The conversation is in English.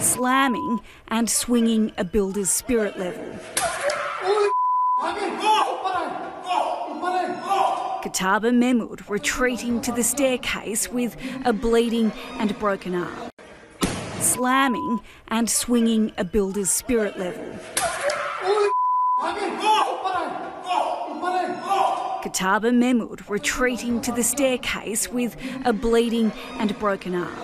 slamming and swinging a builder's spirit level. Qutaiba Mehmood retreating to the staircase with a bleeding and broken arm. Slamming and swinging a builder's spirit level. Qutaiba Mehmood retreating to the staircase with a bleeding and broken arm.